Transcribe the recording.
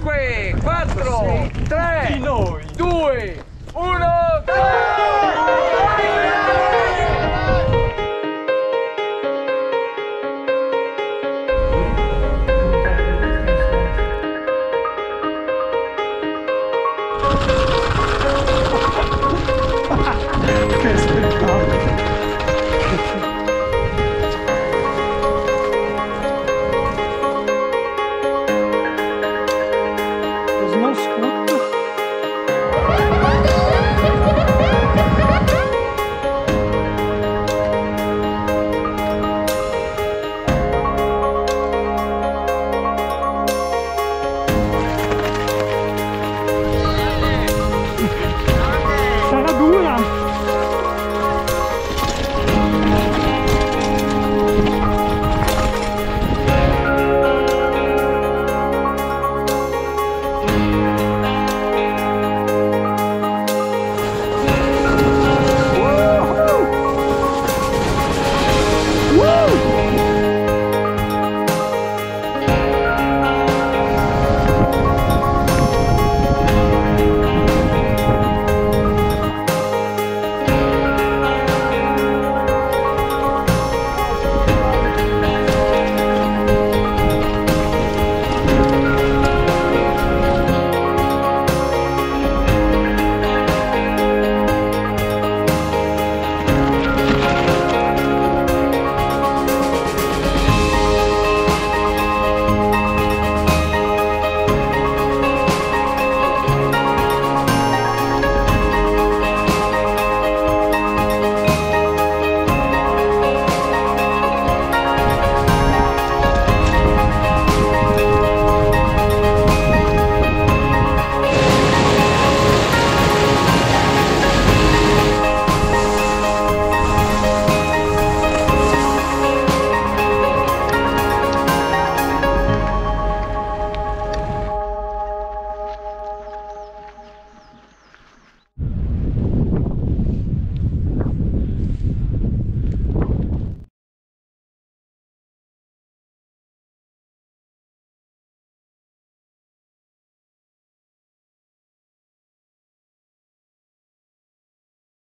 5, 4, 3, 2, 1, não curtas.